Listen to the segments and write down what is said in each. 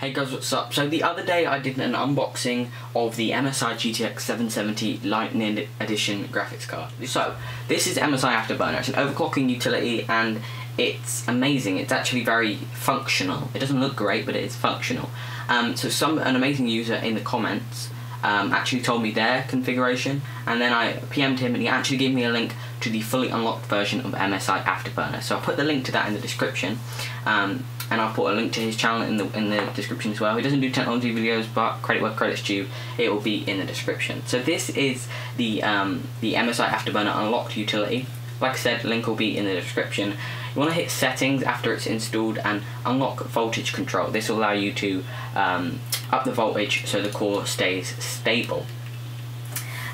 Hey guys, what's up? So the other day I did an unboxing of the MSI GTX 770 Lightning Edition graphics card. So, this is MSI Afterburner. It's an overclocking utility and it's amazing. It's actually very functional. It doesn't look great, but it is functional. Um, so some an amazing user in the comments um, actually told me their configuration and then I PM'd him and he actually gave me a link to the fully unlocked version of MSI Afterburner. So I'll put the link to that in the description. Um, and I'll put a link to his channel in the in the description as well. He doesn't do technology videos, but credit where credit's due. It will be in the description. So this is the um, the MSI Afterburner unlocked utility. Like I said, link will be in the description. You want to hit settings after it's installed and unlock voltage control. This will allow you to um, up the voltage so the core stays stable.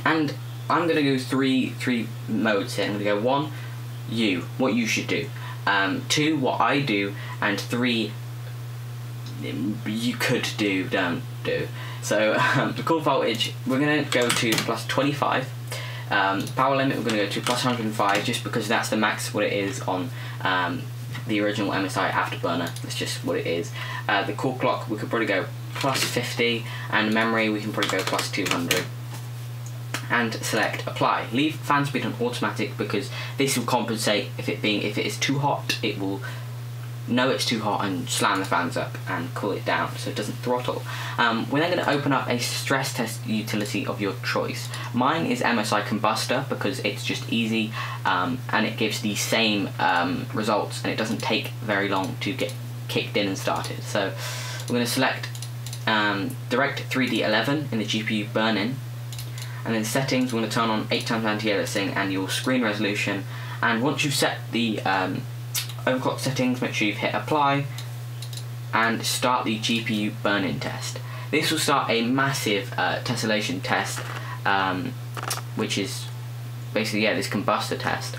And I'm going to go three three modes here. I'm going to go one, you, what you should do um, two, what I do, and three, you could do, don't do. So um, the core voltage, we're going to go to plus 25. Um, power limit, we're going to go to plus 105 just because that's the max what it is on um, the original MSI Afterburner. That's just what it is. Uh, the core clock, we could probably go plus 50, and memory, we can probably go plus 200 and select apply. Leave fan speed on automatic because this will compensate if it being if it is too hot it will know it's too hot and slam the fans up and cool it down so it doesn't throttle. Um, we're then going to open up a stress test utility of your choice. Mine is MSI Kombustor because it's just easy um, and it gives the same um, results and it doesn't take very long to get kicked in and started. So we're going to select um, Direct 3D11 in the GPU burn-in and in settings we're going to turn on 8 times anti-aliasing and your screen resolution and once you've set the um, overclock settings make sure you've hit apply and start the GPU burn-in test. This will start a massive uh, tessellation test um, which is basically yeah this Kombustor test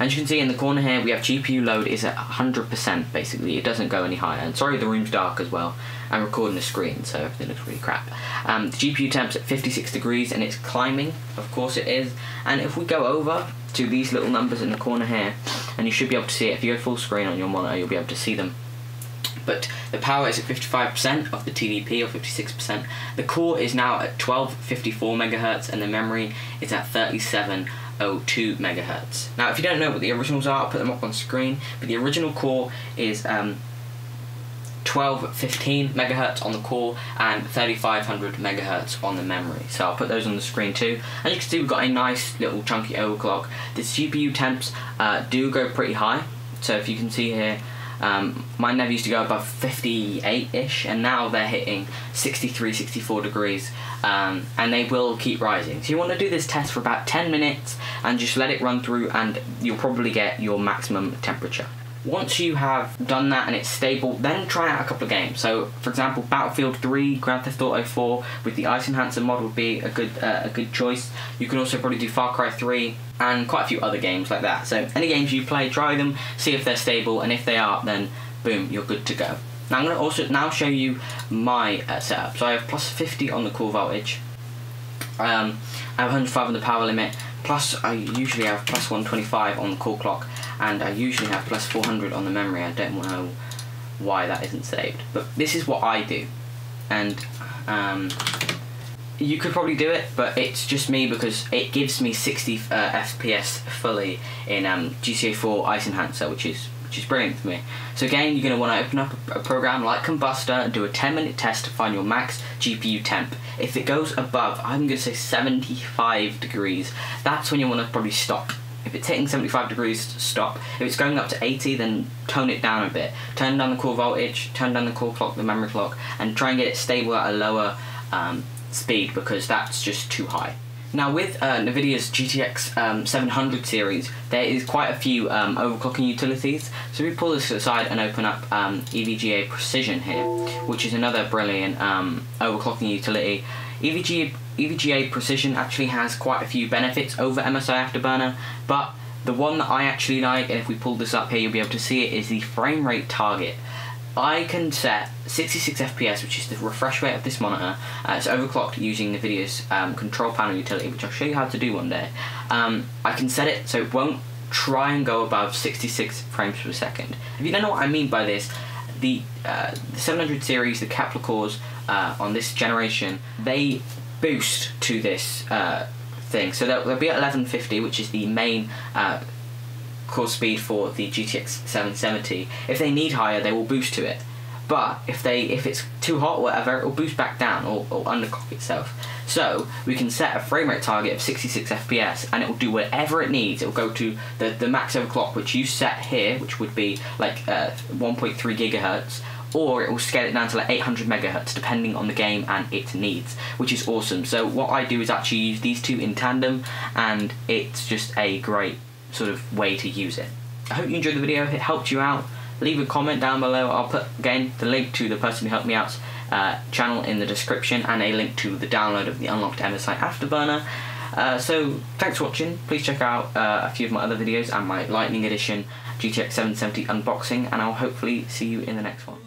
as you can see in the corner here, we have GPU load is at 100% basically. It doesn't go any higher. And sorry, the room's dark as well. I'm recording the screen, so everything looks really crap. Um, the GPU temp's at 56 degrees and it's climbing. Of course it is. And if we go over to these little numbers in the corner here, and you should be able to see it. If you go full screen on your monitor, you'll be able to see them but the power is at 55% of the TDP or 56%. The core is now at 1254 megahertz and the memory is at 3702 megahertz. Now, if you don't know what the originals are, I'll put them up on screen. But the original core is um, 1215 megahertz on the core and 3500 megahertz on the memory. So I'll put those on the screen too. As you can see, we've got a nice little chunky overclock. The CPU temps uh, do go pretty high. So if you can see here, um, mine never used to go above 58-ish, and now they're hitting 63, 64 degrees, um, and they will keep rising. So you want to do this test for about 10 minutes, and just let it run through, and you'll probably get your maximum temperature. Once you have done that and it's stable, then try out a couple of games. So, for example, Battlefield 3, Grand Theft Auto 4 with the iCEnhancer mod would be a good uh, a good choice. You can also probably do Far Cry 3 and quite a few other games like that. So, any games you play, try them, see if they're stable, and if they are, then boom, you're good to go. Now, I'm going to also now show you my uh, setup. So, I have plus 50 on the core voltage. Um, I have 105 on the power limit. Plus, I usually have plus 125 on the core clock and I usually have plus 400 on the memory. I don't know why that isn't saved, but this is what I do, and um, you could probably do it, but it's just me because it gives me 60 uh, FPS fully in um, GTA 4 iCEnhancer, which is which is brilliant for me. So again, you're going to want to open up a, program like Kombustor and do a 10 minute test to find your max GPU temp. If it goes above, I'm going to say 75 degrees, that's when you want to probably stop if it's hitting 75 degrees, stop. If it's going up to 80, then tone it down a bit. Turn down the core voltage, turn down the core clock, the memory clock, and try and get it stable at a lower um, speed because that's just too high. Now with uh, NVIDIA's GTX um, 700 series, there is quite a few um, overclocking utilities. So we pull this aside and open up um, EVGA Precision here, which is another brilliant um, overclocking utility. EVGA, EVGA Precision actually has quite a few benefits over MSI Afterburner, but the one that I actually like, and if we pull this up here you'll be able to see it, is the frame rate target. I can set 66 FPS, which is the refresh rate of this monitor. Uh, it's overclocked using NVIDIA's um, control panel utility, which I'll show you how to do one day. Um, I can set it so it won't try and go above 66 frames per second. If you don't know what I mean by this, the, uh, the 700 series, the Kepler cores uh, on this generation, they boost to this uh, thing. So they'll, they'll be at 1150, which is the main uh, core speed for the GTX 770. If they need higher, they will boost to it. But if they if it's too hot or whatever, it will boost back down or, or underclock itself. So we can set a frame rate target of 66 FPS and it will do whatever it needs. It will go to the, the max overclock which you set here, which would be like uh, 1.3 gigahertz, or it will scale it down to like 800 megahertz depending on the game and its needs, which is awesome. So what I do is actually use these two in tandem and it's just a great sort of way to use it. I hope you enjoyed the video, it helped you out leave a comment down below. I'll put again the link to the person who helped me out's uh, channel in the description and a link to the download of the unlocked MSI Afterburner. Uh, so thanks for watching. Please check out uh, a few of my other videos and my Lightning Edition GTX 770 unboxing, and I'll hopefully see you in the next one.